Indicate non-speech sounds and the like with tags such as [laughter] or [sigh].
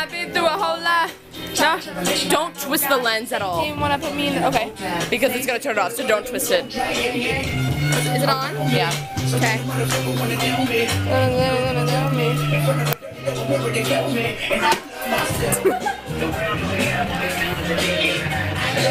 I've been through a whole lot. No, don't twist the lens at all You want to put me in? Okay. because it's gonna turn off. So don't twist it. Is it on? Yeah. Okay. [laughs]